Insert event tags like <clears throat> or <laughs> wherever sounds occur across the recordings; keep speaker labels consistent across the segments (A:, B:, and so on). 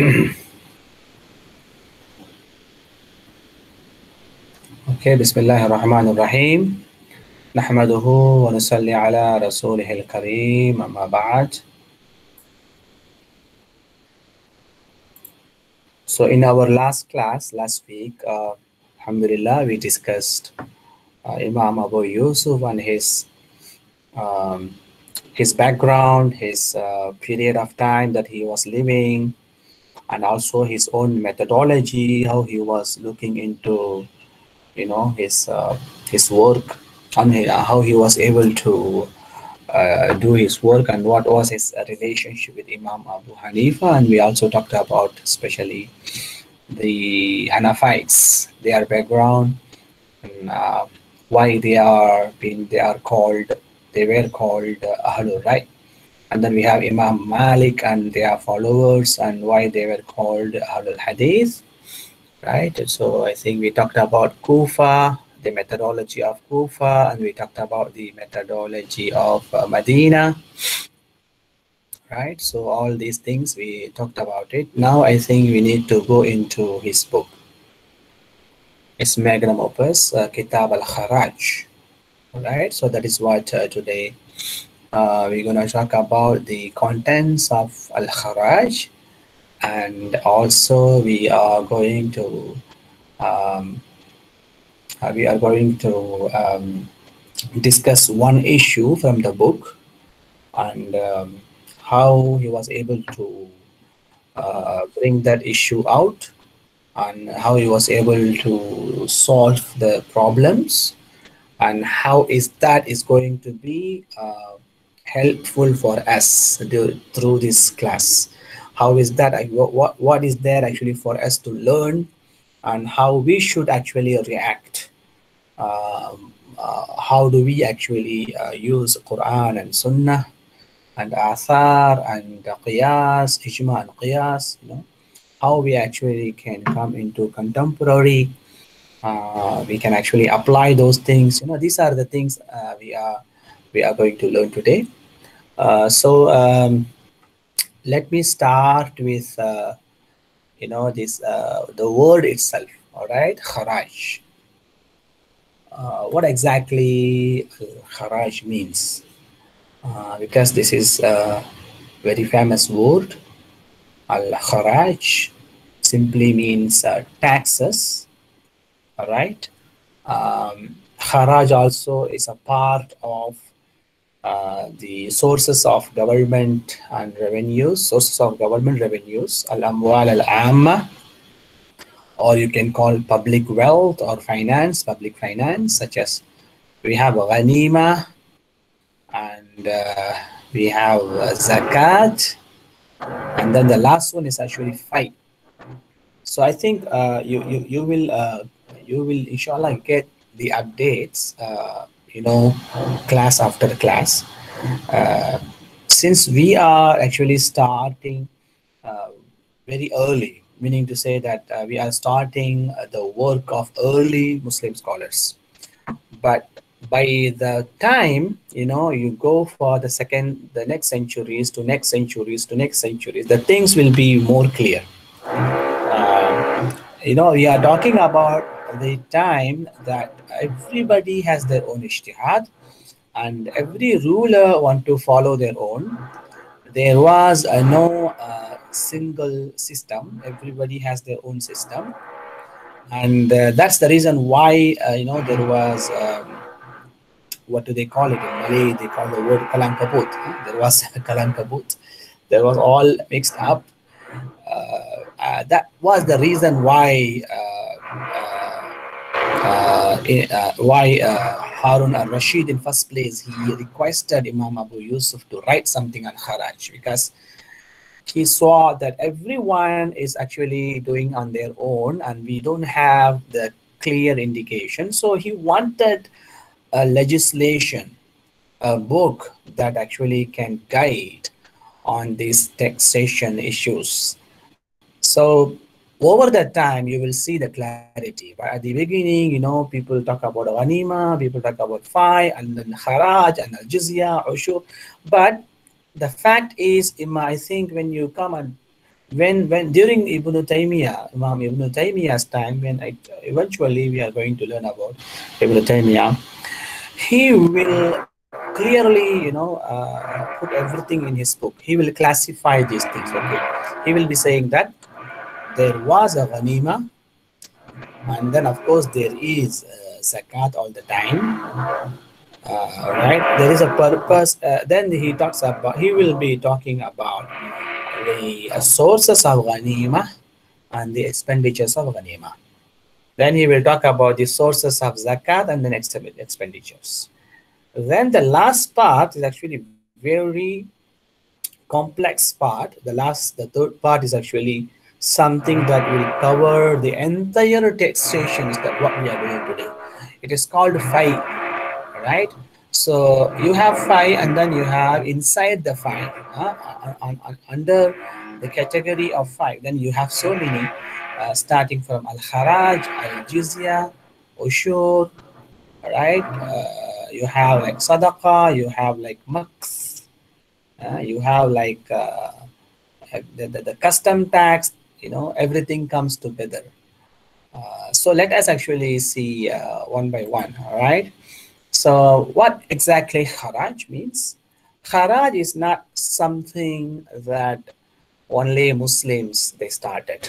A: <clears throat> okay, Bismillah ar-Rahman ar-Rahim. Nahmaduhu wa nusalli ala rasulihil kareem amma ba'd. So in our last class, last week, uh, Alhamdulillah, we discussed uh, Imam Abu Yusuf and his um, his background, his uh, period of time that he was living, and also his own methodology, how he was looking into, you know, his uh, his work, and how he was able to uh, do his work, and what was his relationship with Imam Abu Hanifa, and we also talked about especially the Hanafites, their background, and uh, why they are being they are called they were called uh, Ahlul Ra'y and then we have Imam Malik and their followers and why they were called Ahlul Hadith right? So I think we talked about Kufa the methodology of Kufa and we talked about the methodology of uh, Medina right? So all these things we talked about it. Now I think we need to go into his book. It's magnum opus uh, Kitab al-Kharaj right? So that is what uh, today uh, we're going to talk about the contents of al-kharaj and also we are going to um, uh, we are going to um, discuss one issue from the book and um, how he was able to uh, bring that issue out and how he was able to solve the problems and how is that is going to be uh, helpful for us through this class. How is that? What, what is there actually for us to learn and how we should actually react? Um, uh, how do we actually uh, use quran and sunnah and athar and qiyas ijma and qiyas you know? How we actually can come into contemporary uh, we can actually apply those things. You know these are the things uh, we are we are going to learn today so um, let me start with uh, you know this uh, the word itself all right? Kharaj. Uh, what exactly haraj means? Because this is a very famous word. Al haraj simply means taxes all right? Um, Kharaj also is a part of uh, the sources of government and revenues, sources of government revenues, al-amwal al-amma, or you can call public wealth or finance, public finance, such as we have ghanima, and uh, we have zakat, and then the last one is actually fai. So I think uh, you, you, you will uh, you will inshallah get the updates uh, you know class after class. Uh, since we are actually starting uh, very early meaning to say that uh, we are starting the work of early muslim scholars. But by the time you know you go for the second the next centuries to next centuries to next centuries the things will be more clear. You know we are talking about the time that everybody has their own ijtihad and every ruler want to follow their own. There was a no uh, single system. Everybody has their own system. And uh, that's the reason why uh, you know there was um, what do they call it in malay? They call the word kalankabut there was <laughs> kalankabut there was all mixed up. That was the reason why uh, uh, Uh, eh, uh, why uh, Harun al-Rashid in first place, he requested Imam Abu Yusuf to write something on Haraj because he saw that everyone is actually doing on their own and we don't have the clear indication. So he wanted a legislation, a book that actually can guide on these taxation issues. So over that time you will see the clarity but at the beginning you know people talk about ghanima people talk about fi and then kharaj and al jizya ushur but the fact is i think when you come and when when during Ibn Taymiyyah, Imam Ibn Taymiyyah's time, when I, eventually we are going to learn about Ibn Taymiyyah, he will clearly, you know, uh, put everything in his book. He will classify these things. Okay, he will be saying that there was a ghanima, and then of course there is uh, zakat all the time. Uh, right, there is a purpose. Uh, then he talks about. He will be talking about the sources of ghanima and the expenditures of ghanima. Then he will talk about the sources of zakat and the next expenditures. Then the last part is actually very complex part. The last, the third part is actually something that will cover the entire taxations that what we are doing today. It is called fai, right? So you have fai and then you have inside the fai, uh, on, on, under the category of fai, then you have so many uh, starting from al-kharaj, al-jizya, ushur, right? Uh, you have like sadaqah, you have like maks, uh, you have like uh, the, the, the, custom tax, you know, everything comes together. Uh, so let us actually see uh, one by one, all right? So what exactly kharaj means? Kharaj is not something that only Muslims they started.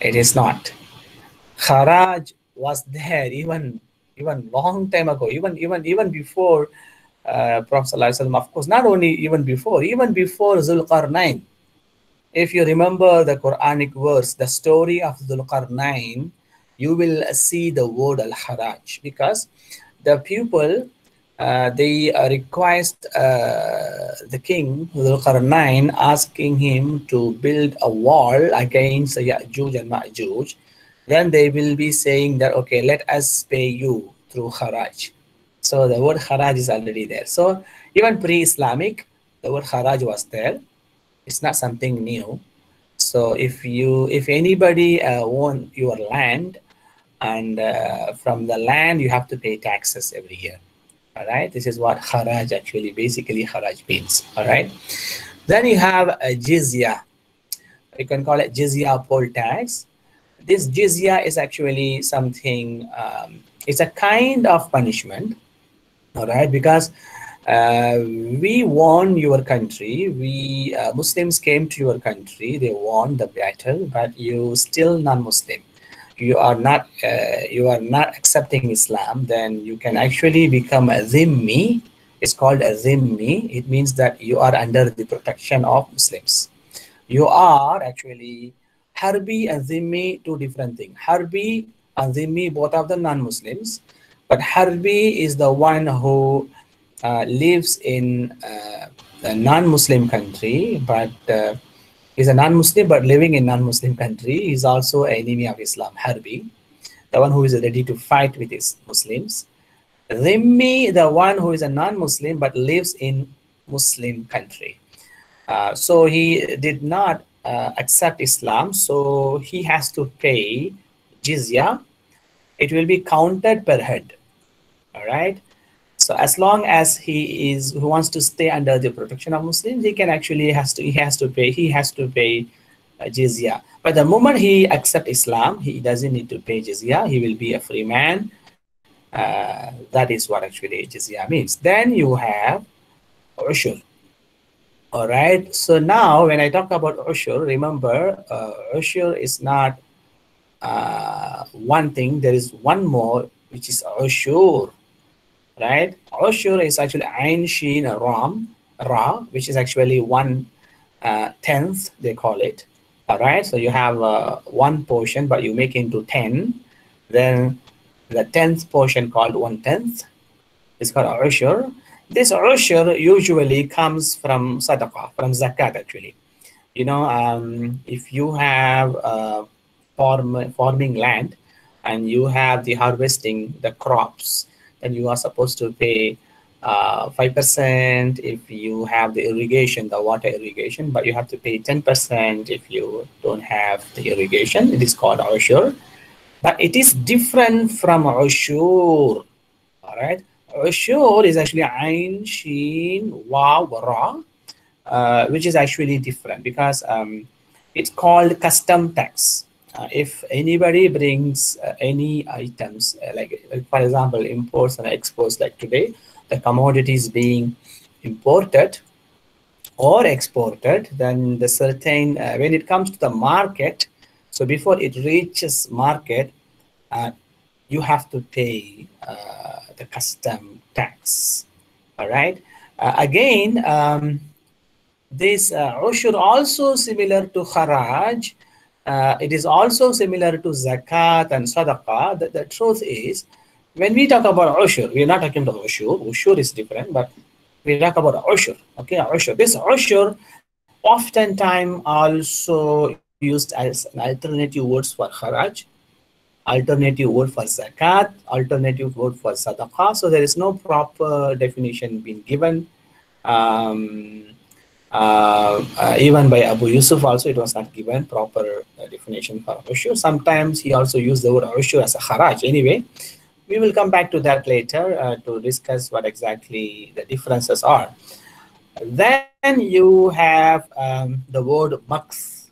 A: It is not. Kharaj was there even even long time ago, even even even before uh, Prophet Of course, not only even before, even before Zulqarnain. If you remember the Quranic verse, the story of Zulqarnain, you will see the word al-Haraj because the people uh, they uh, request uh, the king Zulqarnain asking him to build a wall against Ya'juj and Ma'juj. Then they will be saying that okay let us pay you through Haraj. so the word Haraj is already there. So even pre-Islamic the word Haraj was there it's not something new. So if you if anybody uh, want your land and uh, from the land you have to pay taxes every year. All right? This is what haraj actually basically haraj means. All right? Then you have a jizya. You can call it jizya poll tax. This jizya is actually something um, it's a kind of punishment. All right? Because uh, we won your country we uh, muslims came to your country they won the battle but you still non-muslim you are not uh, you are not accepting Islam, then you can actually become a zimmi. It's called a zimmi. It means that you are under the protection of Muslims. You are actually harbi and zimmi, two different things. Harbi and zimmi, both of them non-Muslims, but harbi is the one who lives in uh, a non-Muslim country, but uh, He's a non-Muslim but living in non-Muslim country. is also an enemy of Islam, Harbi, the one who is ready to fight with his Muslims. zimmi, the one who is a non-Muslim but lives in Muslim country. Uh, so he did not uh, accept Islam, so he has to pay jizya. It will be counted per head. All right. So as long as he is who wants to stay under the protection of Muslims, he can actually has to he has to pay he has to pay uh, jizya. But the moment he accept Islam, he doesn't need to pay jizya. He will be a free man. Uh, that is what actually jizya means. Then you have ushur. All right. So now when I talk about ushur, remember uh, ushur is not uh, one thing. There is one more, which is ushur right? Ushur is actually Ain Sheen Ram, Ra, which is actually one uh, tenth, they call it. All right, so you have uh, one portion, but you make into 10. Then the 10th portion called one tenth is called Ushur. This Ushur usually comes from Sadaqah, from Zakat actually. You know, um, if you have uh, farm, farming land and you have the harvesting, the crops, then you are supposed to pay uh, 5% if you have the irrigation, the water irrigation, but you have to pay 10% if you don't have the irrigation. It is called ushur. But it is different from ushur. All right. Ushur is actually Ain, Sheen, Waw, Ra, uh, which is actually different because um, it's called custom tax. Uh, if anybody brings uh, any items, uh, like, for example, imports and exports, like today, the commodities being imported or exported, then the certain, uh, when it comes to the market, so before it reaches market, uh, you have to pay uh, the custom tax. All right. again, um, this uh, ushur also similar to kharaj. Uh, it is also similar to zakat and sadaqah. The, the truth is, when we talk about ushur, we are not talking about ushur. Ushur is different, but we talk about ushur. Okay, ushur. This ushur oftentimes also used as an alternative words for haraj, alternative word for zakat, alternative word for sadaqah. So there is no proper definition being given. Um, even by Abu Yusuf also it was not given proper uh, definition for ushur. Sometimes he also used the word ushur as a haraj. Anyway, we will come back to that later uh, to discuss what exactly the differences are. Then you have um, the word maks.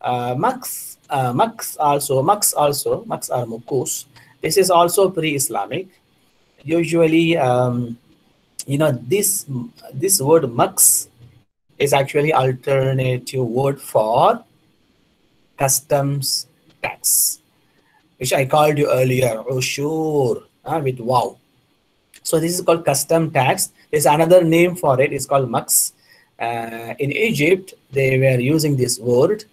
A: Uh, maks, uh, maks also, maks also, maks are mukus. This is also pre-Islamic. Usually, um, you know, this this word maks is actually alternative word for customs tax, which I called you earlier, ushur, uh, with waw. So this is called custom tax. There's another name for it. It's called maks. Uh, in Egypt, they were using this word.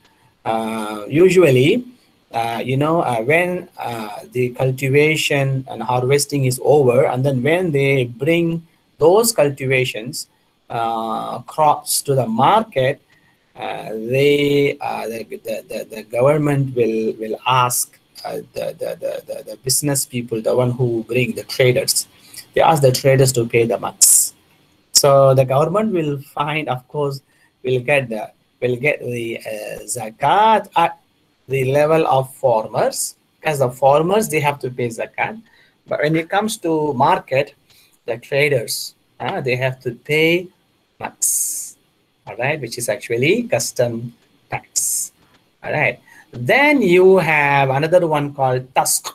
A: Uh, usually, uh, you know, uh, when uh, the cultivation and harvesting is over, and then when they bring those cultivations uh, crops to the market, uh, they uh, the, the, the, government will will ask the, the, the, the business people, the one who bring the traders, they ask the traders to pay the maks. So the government will find, of course, will get the will get the uh, zakat at the level of farmers because the farmers they have to pay zakat but when it comes to market the traders uh, they have to pay tax, all right, which is actually custom tax, all right. Then you have another one called tasq,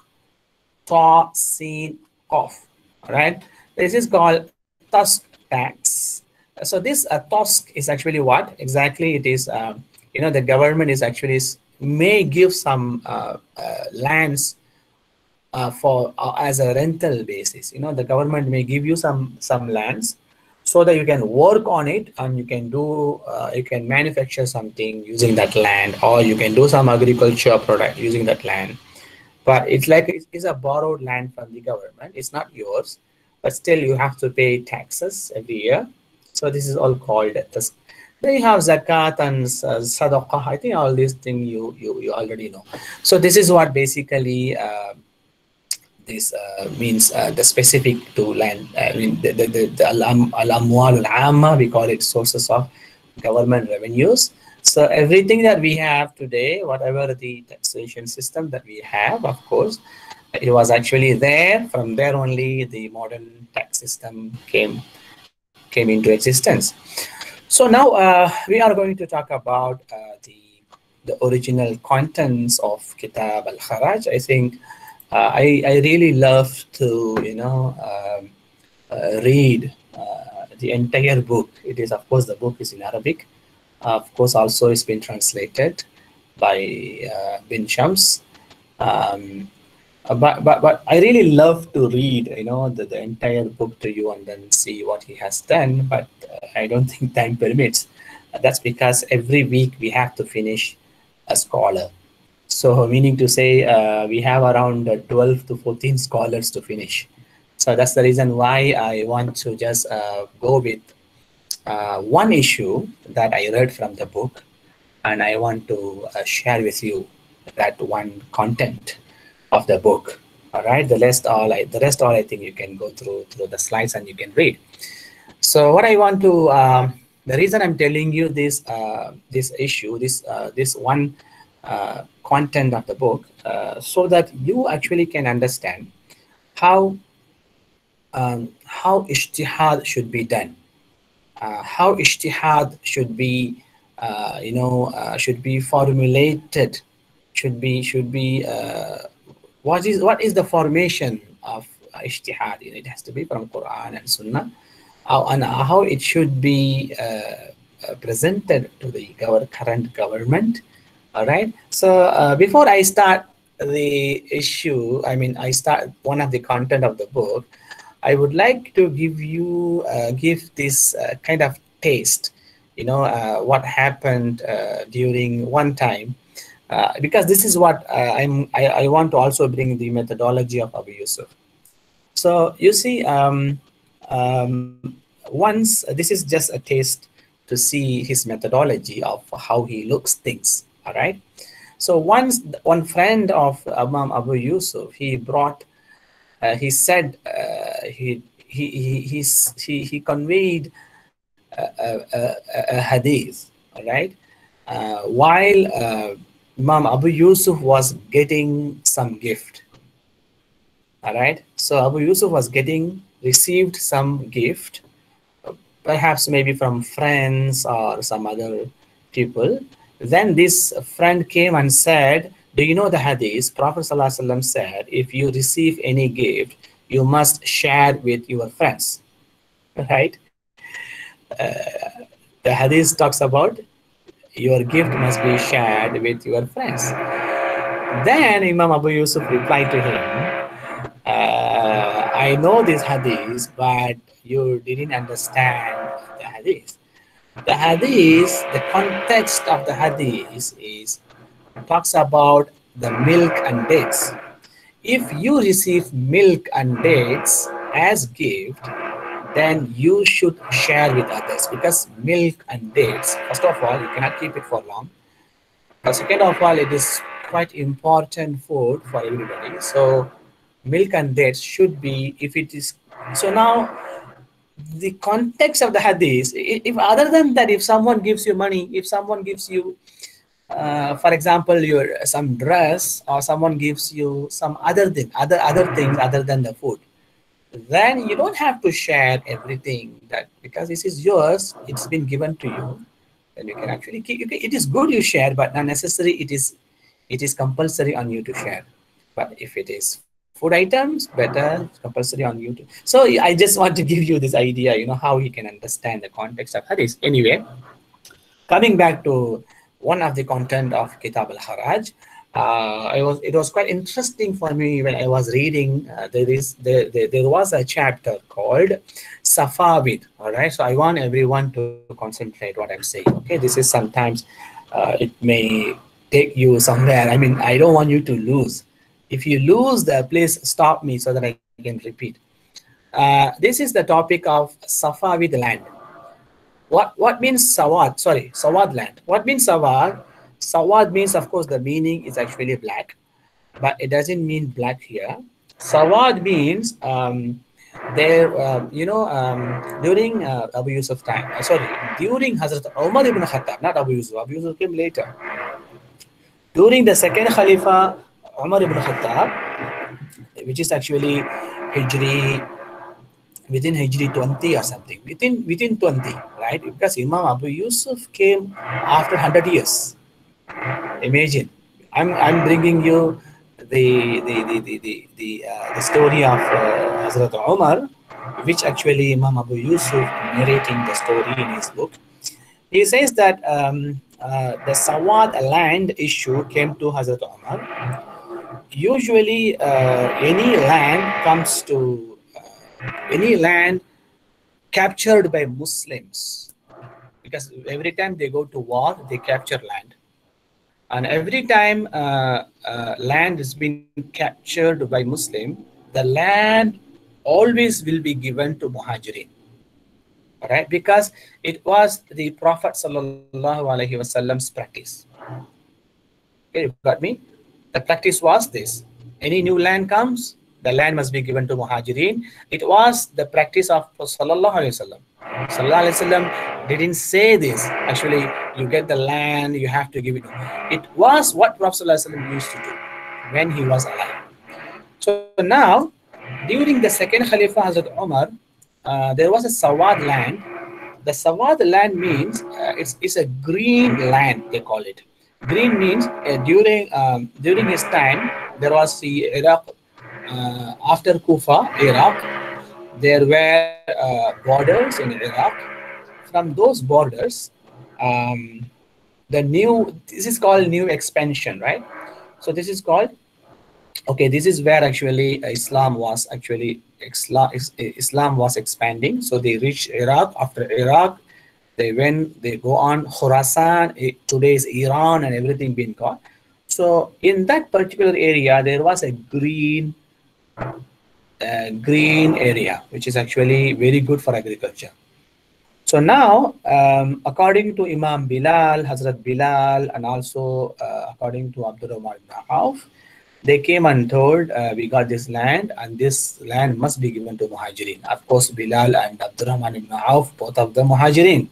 A: ta, sin, off, all right. This is called tasq tax. So this uh, tasq is actually what exactly it is. Uh, you know, the government is actually may give some uh, uh lands uh, for uh, as a rental basis. You know, the government may give you some some lands so that you can work on it and you can do uh, you can manufacture something using that land or you can do some agriculture product using that land. But it's like it's a borrowed land from the government. It's not yours but still you have to pay taxes every year. So this is all called the then you have zakat and uh, sadaqah. I think all these things you, you you already know. So this is what basically uh, this uh, means uh, the specific to land. I mean, the, the, the, the al-amwal al-amma, we call it sources of government revenues. So everything that we have today, whatever the taxation system that we have, of course, it was actually there. From there only the modern tax system came came into existence. So now uh, we are going to talk about uh, the the original contents of Kitab al-Kharaj. I think uh, I, I really love to, you know, um, uh, read uh, the entire book. It is, of course, the book is in Arabic. of course, also it's been translated by Bin Shams. Um, but, but but I really love to read, you know, the, the entire book to you and then see what he has done. But uh, I don't <laughs> think time permits. Uh, that's because every week we have to finish a scholar. So meaning to say uh, we have around uh, 12 to 14 scholars to finish. So that's the reason why I want to just uh, go with uh, one issue that I read from the book and I want to uh, share with you that one content of the book. All right, the rest all I, the rest all I think you can go through through the slides and you can read. So what I want to um, the reason I'm telling you this uh, this issue this this one content of the book uh, so that you actually can understand how um, how ijtihad should be done, uh, how ijtihad should be uh, you know, uh, should be formulated, should be should be uh, what is what is the formation of ijtihad? You know, it has to be from Quran and Sunnah, how, and how it should be uh, presented to the current government. All right. So uh, before I start the issue, I mean, I start one of the content of the book. I would like to give you uh, give this uh, kind of taste, you know, uh, what happened uh, during one time, because this is what I'm. I, I, want to also bring the methodology of Abu Yusuf. So you see, um, um, once this is just a taste to see his methodology of how he looks things. All right. So once one friend of Imam Abu Yusuf, he brought, uh, he said, uh, he, he, he, he, he conveyed a, a, a, hadith, all right, uh, while uh, Imam Abu Yusuf was getting some gift. All right. So Abu Yusuf was getting, received some gift perhaps maybe from friends or some other people. Then this friend came and said, do you know the hadith? Prophet ﷺ said, if you receive any gift, you must share with your friends, <laughs> right? Uh, the hadith talks about your gift must be shared with your friends. Then Imam Abu Yusuf replied to him, uh, I know this hadith, but you didn't understand the hadith. The hadith, the context of the hadith is talks about the milk and dates. If you receive milk and dates as gift, then you should share with others because milk and dates, first of all, you cannot keep it for long. But second of all, it is quite important food for everybody. So milk and dates should be, if it is, so now the context of the hadith if other than that if someone gives you money if someone gives you uh, for example your some dress or someone gives you some other thing other other things other than the food then you don't have to share everything that because this is yours it's been given to you then you can actually keep it is good you share but not necessary it is it is compulsory on you to share. But if it is food items better compulsory on youtube so i just want to give you this idea you know how he can understand the context of hadith anyway coming back to one of the content of kitab al-haraj uh, I was it was quite interesting for me when I was reading. Uh, there is there, there, there was a chapter called Safavid. All right, so I want everyone to concentrate what I'm saying. Okay, this is sometimes uh, it may take you somewhere. I mean, I don't want you to lose. If you lose the please stop me so that I can repeat. Uh, this is the topic of Safavid land. What, what means Sawad? Sorry, Sawad land. What means Sawad? Sawad means, of course, the meaning is actually black, but it doesn't mean black here. Sawad means um, there, uh, you know, um, during uh, Abu Yusuf time, uh, sorry, during Hazrat Umar ibn Khattab, not Abu Yusuf, Abu Yusuf came later. During the second Khalifa, Umar ibn Khattab, which is actually Hijri, within Hijri 20 or something, within within 20, right? Because Imam Abu Yusuf came after 100 years. Imagine, I'm I'm bringing you the the the the the, the, uh, the story of uh, Hazrat Umar, which actually Imam Abu Yusuf narrating the story in his book. He says that um, uh, the Sawad land issue came to Hazrat Umar usually uh, any land comes to uh, any land captured by Muslims. Because every time they go to war they capture land. And every time uh, uh land has been captured by Muslim the land always will be given to Muhajirin. All right because it was the Prophet sallallahu alaihi wasallam's practice. Okay you got me the practice was this. Any new land comes, the land must be given to Muhajirin. It was the practice of Sallallahu Alaihi Wasallam. Sallallahu Alaihi Wasallam didn't say this. Actually, you get the land, you have to give it. It was what Prophet used to do when he was alive. So now, during the second Khalifa Hazrat Umar, uh, there was a Sawad land the Sawad land means uh, it's, it's a green land, they call it. Green means uh, during um, during his time, there was the Iraq, uh, after Kufa, Iraq, there were uh, borders in Iraq. From those borders, um, the new, this is called new expansion, right? So this is called, okay, this is where actually Islam was actually, Islam, Islam was expanding. So they reached Iraq. After Iraq, they went, they go on Khorasan, today's Iran and everything being called. So in that particular area, there was a green, uh, green area, which is actually very good for agriculture. So now, um, according to Imam Bilal, Hazrat Bilal, and also uh, according to Abdul Abdurrahman ibn Auf, they came and told, uh, we got this land and this land must be given to Muhajirin. Of course, Bilal and Abdurrahman ibn Auf, both of them Muhajirin.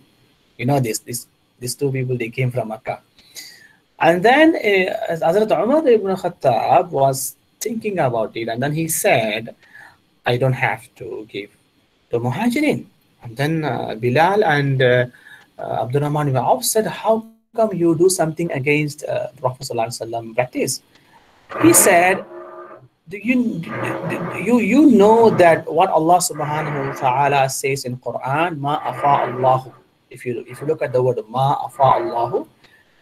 A: You know this, this, these two people, they came from Makkah. And then uh, Hazrat Umar ibn Khattab was thinking about it and then he said, I don't have to give to Muhajirin. And then uh, Bilal and uh, uh, Abdurrahman ibn Auf said, how come you do something against uh, Prophet ﷺ practice? He said, do you, do you, you know that what Allah subhanahu wa ta'ala says in Quran, ma afa Allahu. If you, if you look at the word ma afa Allahu,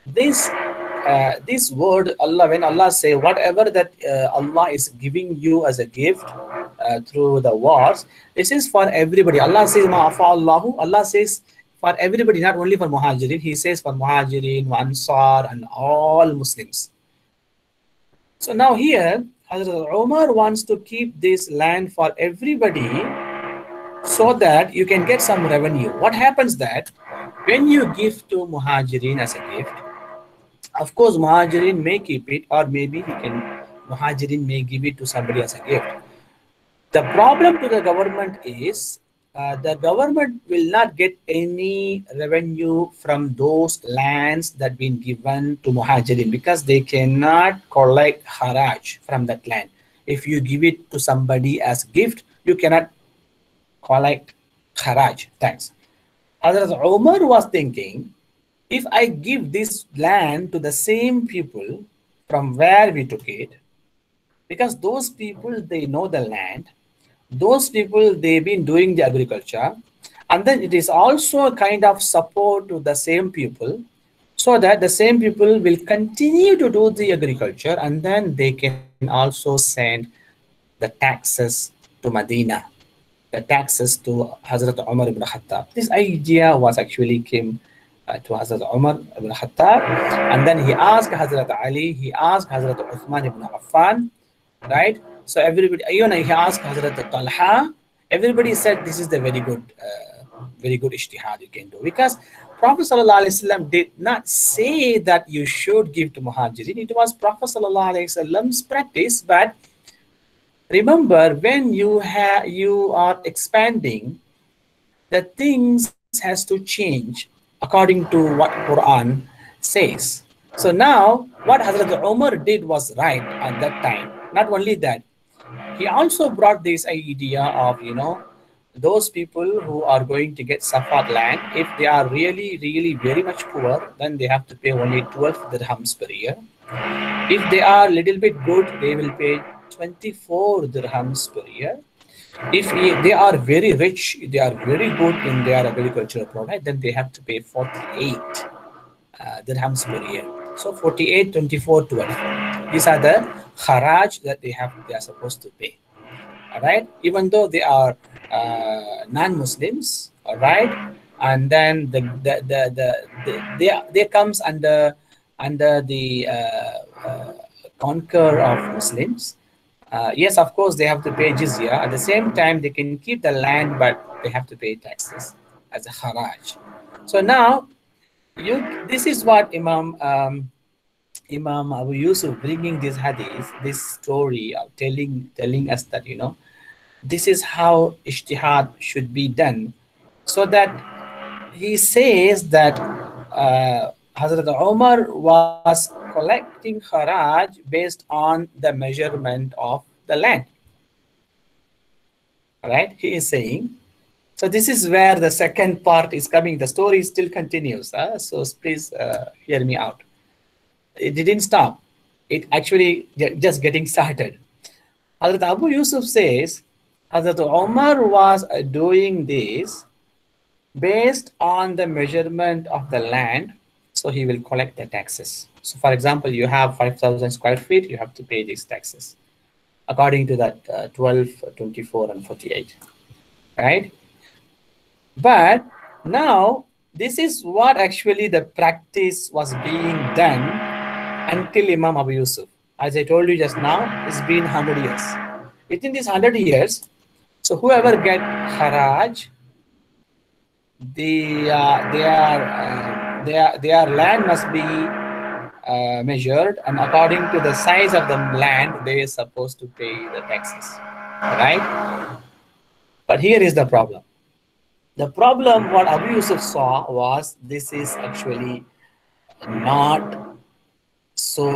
A: this uh, this word Allah when Allah say whatever that uh, Allah is giving you as a gift uh, through the wars this is for everybody. Allah says Allahu. Allah says for everybody not only for muhajirin. He says for muhajirin ansar and all Muslims. So now here Hazrat Umar wants to keep this land for everybody so that you can get some revenue what happens that when you give to muhajirin as a gift of course, Muhajirin may keep it, or maybe he can, Muhajirin may give it to somebody as a gift. The problem to the government is uh, the government will not get any revenue from those lands that been given to Muhajirin because they cannot collect haraj from that land. If you give it to somebody as gift, you cannot collect haraj. Thanks. Hazrat Umar was thinking if I give this land to the same people from where we took it, because those people, they know the land, those people, they've been doing the agriculture, and then it is also a kind of support to the same people so that the same people will continue to do the agriculture and then they can also send the taxes to Medina, the taxes to Hazrat Umar ibn Khattab. This idea was actually came to Hazrat Umar ibn Khattab. And then he asked Hazrat Ali, he asked Hazrat Uthman ibn Affan, right? So everybody, even he asked Hazrat Talha, everybody said this is the very good, uh, very good ijtihad you can do. Because Prophet ﷺ did not say that you should give to Muhajirin. It was Prophet ﷺ's practice, but remember when you have you are expanding, the things has to change according to what Quran says. So now what Hazrat Umar did was right at that time. Not only that, he also brought this idea of, you know, those people who are going to get Safat land, if they are really, really very much poor, then they have to pay only 12 dirhams per year. If they are a little bit good, they will pay 24 dirhams per year if they are very rich, they are very good in their agricultural product, then they have to pay 48 uh, dirhams per year. So 48, 24, 12. These are the haraj that they have, they are supposed to pay. All right. Even though they are uh, non-Muslims, all right. And then the the the, the, the they they comes under under the uh, uh conquer of Muslims uh, yes, of course, they have to pay jizya. At the same time, they can keep the land, but they have to pay taxes as a haraj. So now, you this is what Imam um, Imam Abu Yusuf bringing this hadith, this story of telling telling us that you know this is how ijtihad should be done, so that he says that uh, Hazrat Umar was collecting haraj based on the measurement of the land. Right? He is saying So this is where the second part is coming. The story still continues. Uh, so please uh, hear me out. It didn't stop. It actually just getting started. Hazrat Abu Yusuf says, Hazrat Omar was uh, doing this based on the measurement of the land. So he will collect the taxes. So for example, you have 5,000 square feet, you have to pay these taxes according to that uh, 12, 24, and 48, right? But now this is what actually the practice was being done until Imam Abu Yusuf. As I told you just now, it's been 100 years. Within these 100 years, so whoever get haraj, the uh, their uh, their their land must be uh, measured, and according to the size of the land, they are supposed to pay the taxes, right? But here is the problem. The problem what Abu Yusuf saw was this is actually not so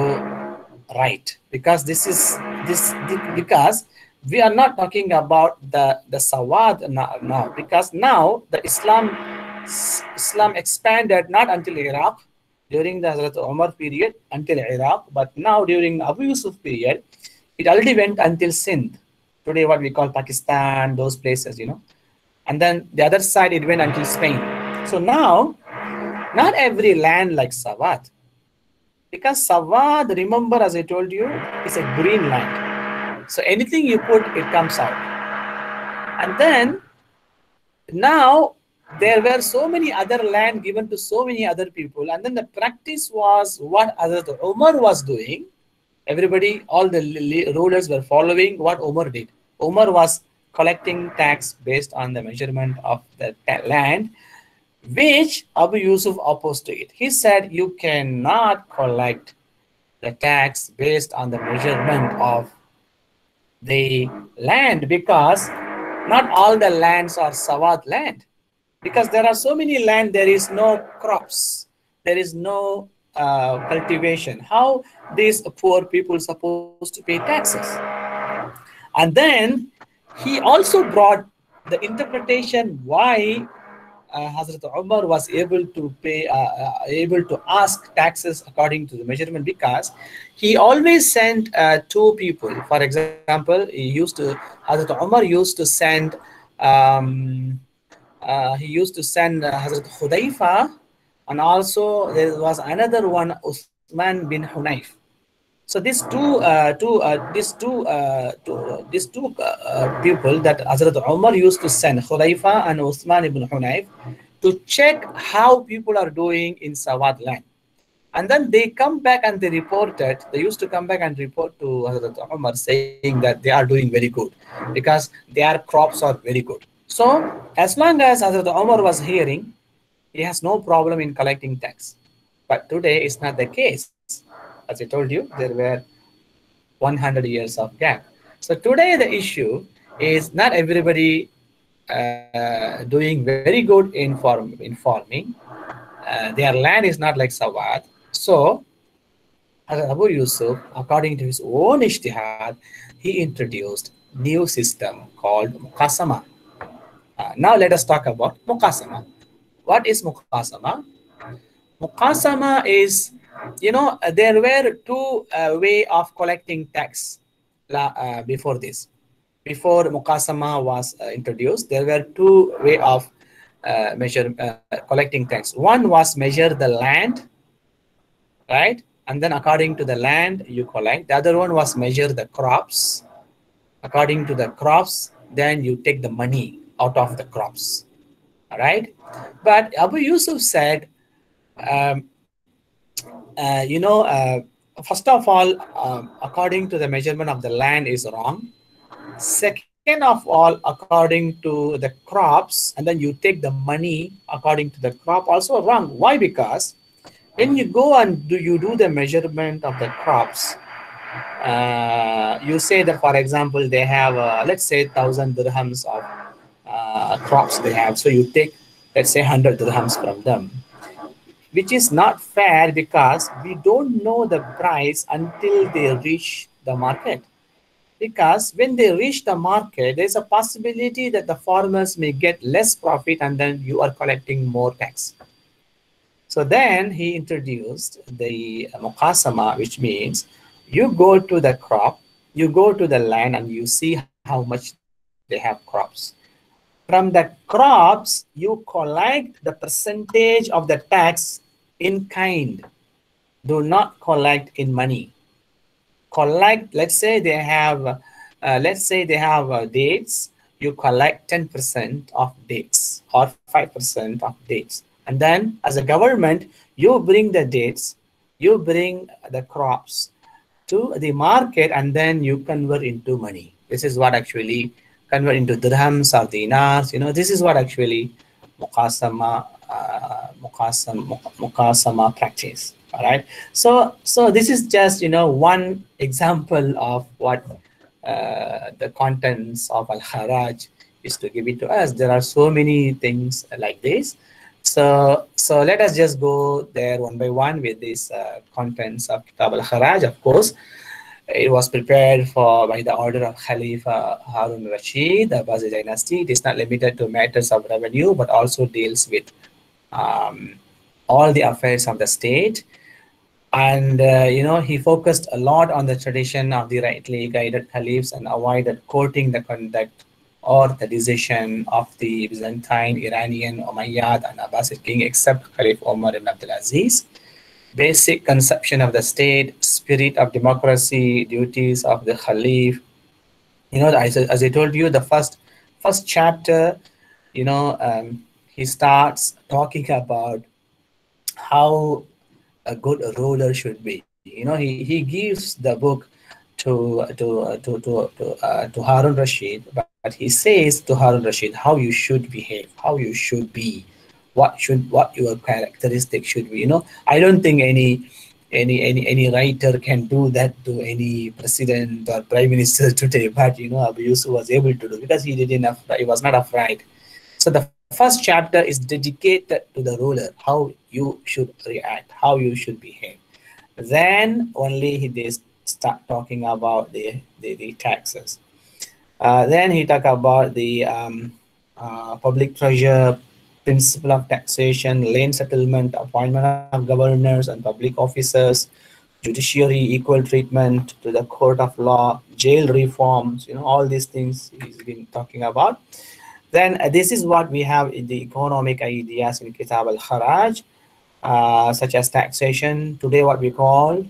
A: right because this is this because we are not talking about the the sawad now, now because now the Islam Islam expanded not until Iraq during the Hazrat Umar period until Iraq but now during Abu Yusuf period it already went until Sindh today what we call Pakistan those places you know and then the other side it went until Spain. So now, not every land like Sawad, because Sawad, remember as I told you, is a green land. So anything you put, it comes out. And then now there were so many other land given to so many other people, and then the practice was what Hazrat Umar was doing. Everybody, all the rulers were following what Umar did. Umar was collecting tax based on the measurement of the land, which Abu Yusuf opposed to it. He said you cannot collect the tax based on the measurement of the land because not all the lands are Sawad land. Because there are so many land, there is no crops, there is no uh, cultivation. How these poor people supposed to pay taxes? And then he also brought the interpretation why uh, Hazrat Umar was able to pay, uh, uh, able to ask taxes according to the measurement because he always sent uh, two people. For example, he used to Hazrat Umar used to send um, he used to send uh, Hazrat Hudayfa and also there was another one Uthman bin Hunayf. So these two, uh, two, uh, these two, uh, two uh, these two uh, people that Hazrat Umar used to send, Khudayfa and Uthman ibn Hunayf, to check how people are doing in Sawad land. And then they come back and they reported, they used to come back and report to Hazrat Umar saying that they are doing very good because their crops are very good. So as long as Hazrat Omar was hearing, he has no problem in collecting tax. But today it's not the case as I told you, there were 100 years of gap. So today the issue is not everybody uh, doing very good in, farm, in farming. Uh, their land is not like Sawad. So Abu Yusuf, according to his own ijtihad, he introduced new system called Muqasama. Uh, now let us talk about Muqasama. What is Muqasama? Muqasama is you know, uh, there were two uh, way of collecting tax uh, before this. Before Muqasama was uh, introduced, there were two way of measure collecting tax. One was measure the land, right? And then according to the land you collect. The other one was measure the crops. According to the crops, then you take the money out of the crops. All right. But Abu Yusuf said, um, uh, you know, uh, first of all, um, according to the measurement of the land is wrong. Second of all, according to the crops, and then you take the money according to the crop also wrong. Why? Because when you go and do you do the measurement of the crops, uh, you say that, for example, they have, uh, let's say, thousand dirhams of uh, crops they have. So you take, let's say, hundred dirhams from them which is not fair because we don't know the price until they reach the market. because when they reach the market, there's a possibility that the farmers may get less profit and then you are collecting more tax. So then he introduced the muqasama, which means you go to the crop, you go to the land and you see how much they have crops. From the crops, you collect the percentage of the tax in kind. Do not collect in money collect, let's say they have, uh, let's say they have uh, dates, you collect 10% of dates or 5% of dates. And then as a government, you bring the dates, you bring the crops to the market and then you convert into money. This is what actually convert into dirhams or dinars. You know, this is what actually muqasama, uh, muqasama, practice all right so so this is just you know one example of what uh, the contents of al-kharaj is to give it to us. There are so many things like this. So so let us just go there one by one with these uh, contents of kitab al-kharaj of course it was prepared for by the order of Khalifa Harun Rashid, the Abbasi dynasty. It is not limited to matters of revenue, but also deals with um, all the affairs of the state and uh, you know he focused a lot on the tradition of the rightly guided caliphs and avoided quoting the conduct or the decision of the Byzantine, Iranian, Umayyad, and Abbasid king except Caliph Omar ibn Abdulaziz. Basic conception of the state, spirit of democracy, duties of the Khalif. You know, as, as I told you, the first first chapter, you know, um, he starts talking about how a good ruler should be. You know, he, he gives the book to to to to to, uh, to Harun Rashid, but, but he says to Harun Rashid how you should behave, how you should be, what should what your characteristic should be. You know, I don't think any any any any writer can do that to any president or prime minister <laughs> today. But you know, Abu was able to do because he did enough. He was not afraid. So the first chapter is dedicated to the ruler, how you should react, how you should behave. Then only he they start talking about the, the, the taxes. Uh, then he talk about the um, uh, public treasure, principle of taxation, land settlement, appointment of governors and public officers, judiciary equal treatment to the court of law, jail reforms, you know, all these things he's been talking about. Then uh, this is what we have in the economic ideas in Kitab al-Kharaj, uh, such as taxation, today what we call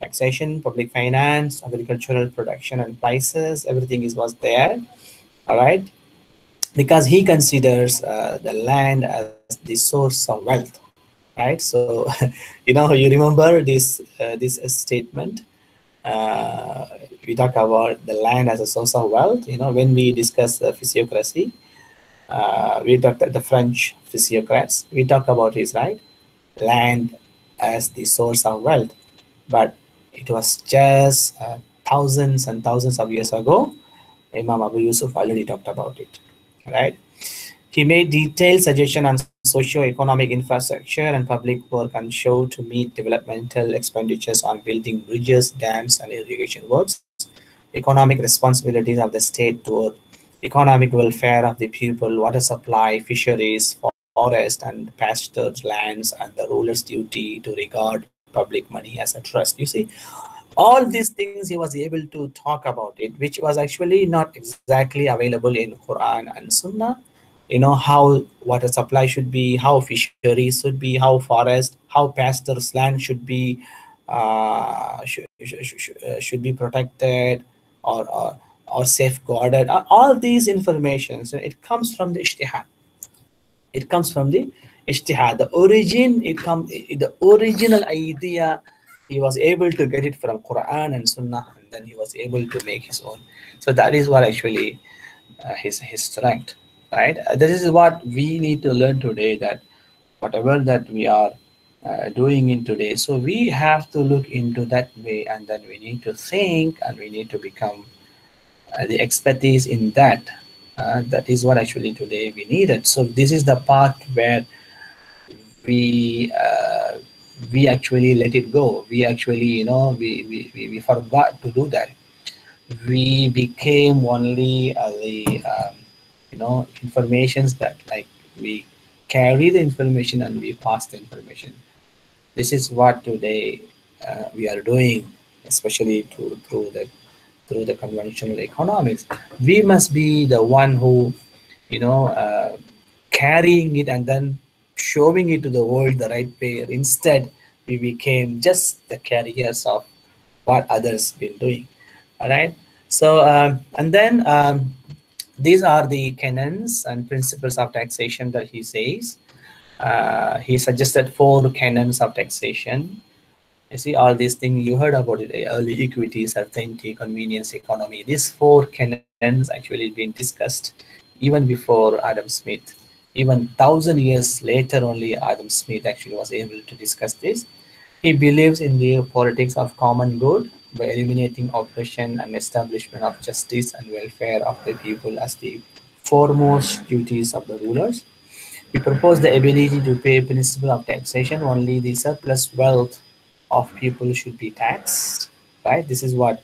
A: taxation, public finance, agricultural production and prices, everything is was there, all right? Because he considers uh, the land as the source of wealth, right? So, <laughs> you know, you remember this, uh, this statement, uh, we talk about the land as a source of wealth, you know, when we discuss the physiocracy, uh, we talked the French physiocrats. We talk about his right land as the source of wealth, but it was just uh, thousands and thousands of years ago. Imam Abu Yusuf already talked about it, right? He made detailed suggestion on socio-economic infrastructure and public work and showed to meet developmental expenditures on building bridges, dams, and irrigation works, economic responsibilities of the state toward economic welfare of the people, water supply, fisheries, forest and pasture lands, and the ruler's duty to regard public money as a trust. You see, all these things he was able to talk about it, which was actually not exactly available in Quran and Sunnah. You know, how water supply should be, how fisheries should be, how forest, how pastures land should be, uh, should, should, uh, should be protected or, or or safeguarded. All these information so it comes from the ijtihad. It comes from the ijtihad. The origin it comes the original idea he was able to get it from quran and sunnah and then he was able to make his own so that is what actually uh, his his strength right uh, this is what we need to learn today that whatever that we are uh, doing in today so we have to look into that way and then we need to think and we need to become uh, the expertise in that. Uh, that is what actually today we needed. So this is the part where we uh, we actually let it go. We actually, you know, we, we, we, forgot to do that. we became only uh, the um, you know informations that like we carry the information and we pass the information this is what today uh, we are doing especially to, through the through the conventional economics we must be the one who you know uh, carrying it and then showing it to the world the right way. Instead we became just the carriers of what others been doing. All right so um, and then um, these are the canons and principles of taxation that he says. Uh, he suggested four canons of taxation. You see all these things you heard about it early equity certainty convenience economy. These four canons actually been discussed even before adam smith even thousand years later only adam smith actually was able to discuss this he believes in the politics of common good by eliminating oppression and establishment of justice and welfare of the people as the foremost duties of the rulers. He proposed the ability to pay principle of taxation. Only the surplus wealth of people should be taxed. Right. This is what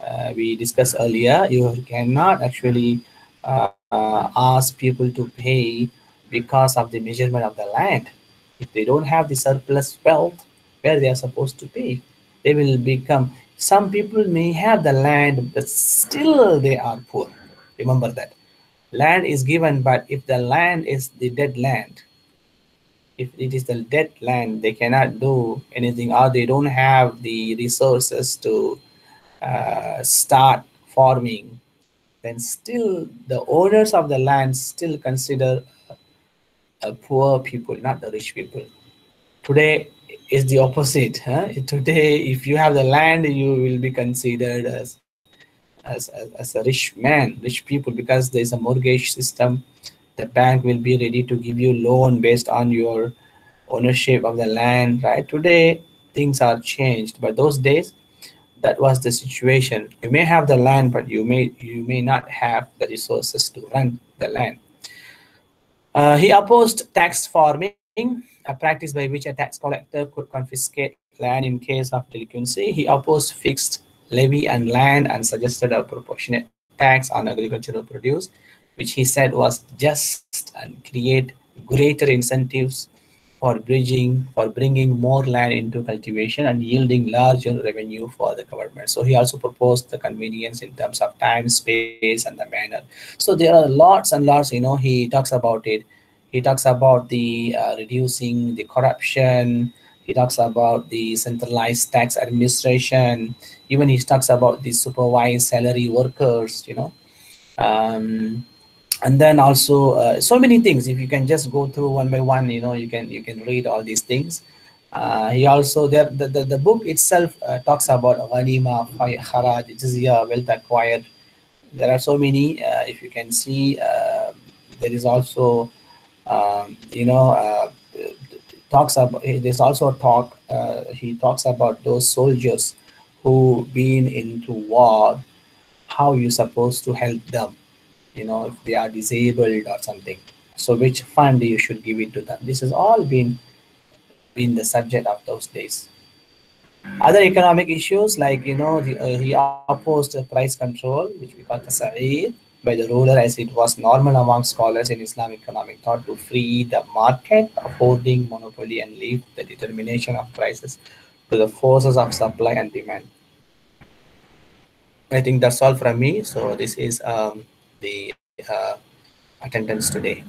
A: uh, we discussed earlier. You cannot actually uh, uh, ask people to pay because of the measurement of the land. If they don't have the surplus wealth, where they are supposed to pay, they will become. Some people may have the land, but still they are poor. Remember that. Land is given, but if the land is the dead land, if it is the dead land, they cannot do anything, or they don't have the resources to uh, start farming then still the owners of the land still consider a poor people, not the rich people. Today is the opposite. Huh? <laughs> Today, if you have the land, you will be considered as, as, as, as a rich man, rich people, because there is a mortgage system. The bank will be ready to give you loan based on your ownership of the land, right? Today, things are changed, but those days, that was the situation. You may have the land, but you may you may not have the resources to run the land. Uh, he opposed tax farming, a practice by which a tax collector could confiscate land in case of delinquency. He opposed fixed levy and land and suggested a proportionate tax on agricultural produce, which he said was just and create greater incentives for bridging, for bringing more land into cultivation and yielding larger revenue for the government. So he also proposed the convenience in terms of time, space, and the manner. So there are lots and lots, you know, he talks about it. He talks about the uh, reducing the corruption. He talks about the centralized tax administration. Even he talks about the supervised salary workers, you know. Um, and then also uh, so many things. If you can just go through one by one you know you can you can read all these things. Uh, he also there the, the, the book itself uh, talks about ghanima kharaj jizya wealth acquired. There are so many uh, if you can see uh, there is also um, you know uh, talks about there's also a talk he talks about those soldiers who been into war how you supposed to help them you know if they are disabled or something. So which fund you should give it to them. This has all been been the subject of those days. Other economic issues like you know the, uh, he opposed price control which we call tasa'ir by the ruler as it was normal among scholars in islamic economic thought to free the market of holding monopoly and leave the determination of prices to the forces of supply and demand. I think that's all from me. So this is um, the uh, attendance today.